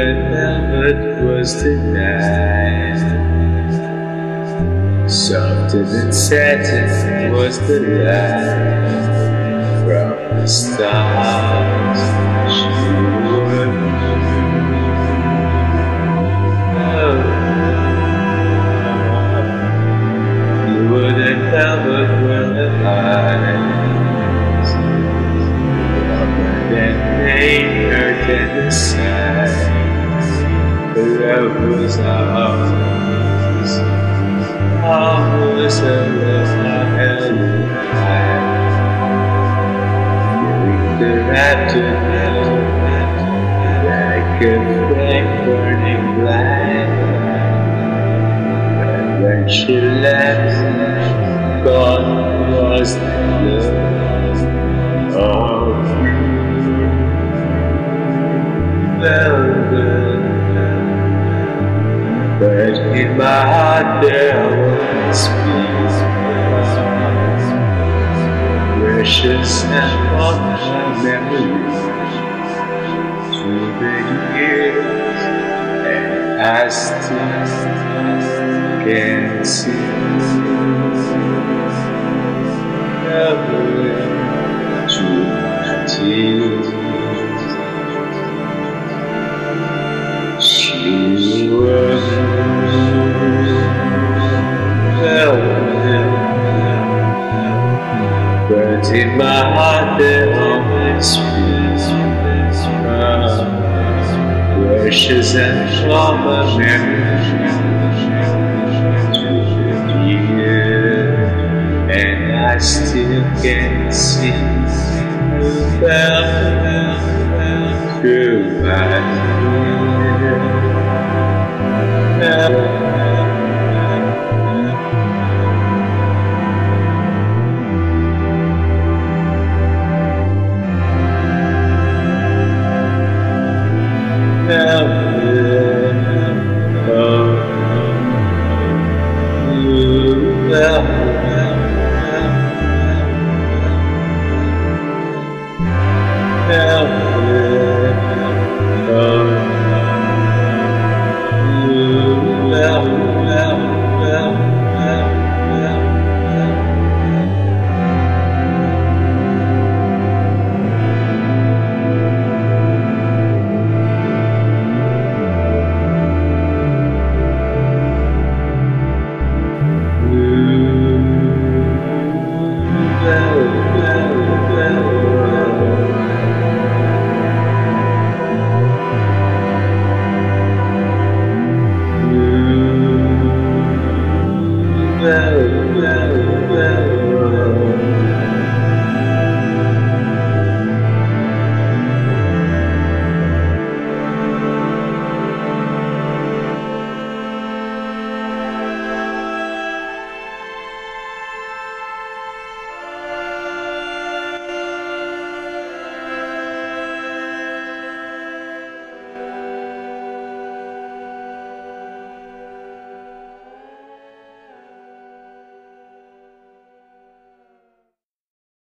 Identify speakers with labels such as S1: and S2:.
S1: when velvet was denied. Softer than satin was the light from the stars she would. Oh, you wouldn't have it when the lights, than nature than the sun was ours Ours, a love not held in Feeling the aftermath Like a flame burning in my heart there was peace Precious and fond memories Through the years. And I still can see in my heart there always precious and former and I still can see the through my